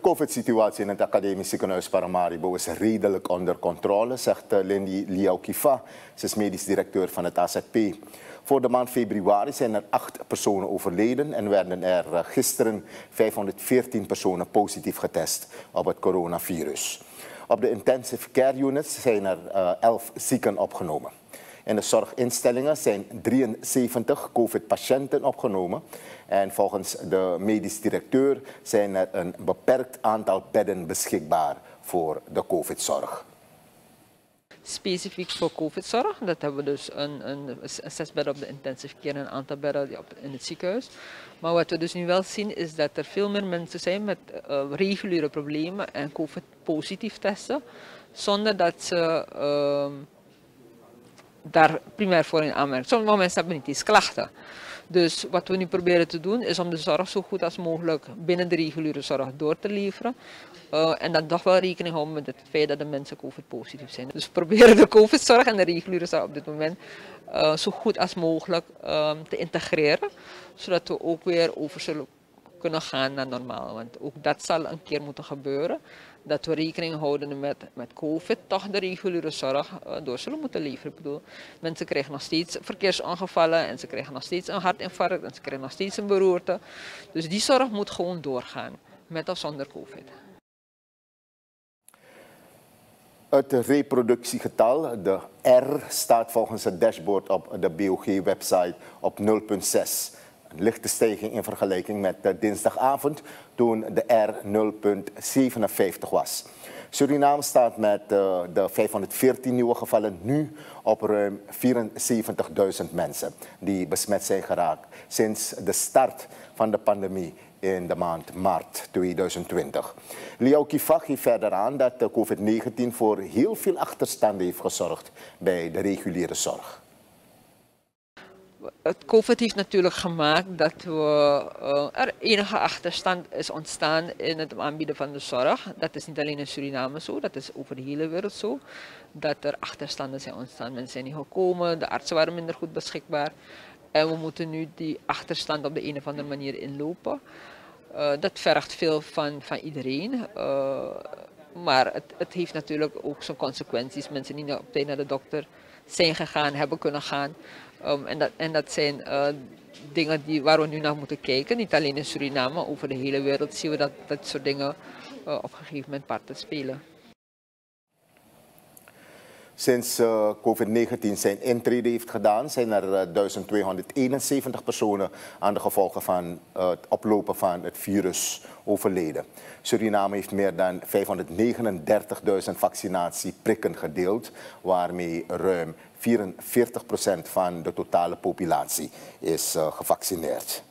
De COVID-situatie in het academisch ziekenhuis Paramaribo is redelijk onder controle, zegt eh, Lindy Liaukifa. Ze is medisch directeur van het AZP. Voor de maand februari zijn er acht personen overleden en werden er eh, gisteren 514 personen positief getest op het coronavirus. Op de intensive care units zijn er 11 eh, zieken opgenomen. In de zorginstellingen zijn 73 COVID-patiënten opgenomen. En volgens de medisch directeur zijn er een beperkt aantal bedden beschikbaar voor de COVID-zorg specifiek voor COVID-zorg. Dat hebben we dus een, een, zes bedden op de intensive care en een aantal bedden in het ziekenhuis. Maar wat we dus nu wel zien is dat er veel meer mensen zijn met uh, reguliere problemen en COVID-positief testen. Zonder dat ze uh, daar primair voor in aanmerking. Sommige mensen hebben niet eens klachten. Dus wat we nu proberen te doen is om de zorg zo goed als mogelijk binnen de reguliere zorg door te leveren. Uh, en dan toch wel rekening houden met het feit dat de mensen COVID-positief zijn. Dus we proberen de COVID-zorg en de reguliere zorg op dit moment uh, zo goed als mogelijk uh, te integreren. Zodat we ook weer over zullen kunnen gaan naar normaal. Want ook dat zal een keer moeten gebeuren. Dat we rekening houden met, met COVID, toch de reguliere zorg uh, door zullen moeten leveren. Ik bedoel, mensen krijgen nog steeds verkeersongevallen en ze krijgen nog steeds een hartinfarct en ze krijgen nog steeds een beroerte. Dus die zorg moet gewoon doorgaan, met of zonder COVID. Het reproductiegetal, de R, staat volgens het dashboard op de BOG-website op 0,6. Een lichte stijging in vergelijking met de dinsdagavond toen de R 0,57 was. Suriname staat met uh, de 514 nieuwe gevallen nu op ruim 74.000 mensen die besmet zijn geraakt sinds de start van de pandemie in de maand maart 2020. Liao Kifag geeft verder aan dat de COVID-19 voor heel veel achterstanden heeft gezorgd bij de reguliere zorg het COVID heeft natuurlijk gemaakt dat we, uh, er enige achterstand is ontstaan in het aanbieden van de zorg. Dat is niet alleen in Suriname zo, dat is over de hele wereld zo. Dat er achterstanden zijn ontstaan. Mensen zijn niet gekomen, de artsen waren minder goed beschikbaar. En we moeten nu die achterstand op de een of andere manier inlopen. Uh, dat vergt veel van, van iedereen. Uh, maar het, het, heeft natuurlijk ook zijn consequenties. Mensen die op tijd naar de dokter zijn gegaan, hebben kunnen gaan. Um, en, dat, en dat zijn uh, dingen die, waar we nu naar moeten kijken. Niet alleen in Suriname, over de hele wereld zien we dat dat soort dingen uh, op een gegeven moment parten spelen. Sinds uh, COVID-19 zijn intrede heeft gedaan, zijn er uh, 1271 personen aan de gevolgen van uh, het oplopen van het virus overleden. Suriname heeft meer dan 539.000 vaccinatieprikken gedeeld, waarmee ruim 44% van de totale populatie is gevaccineerd.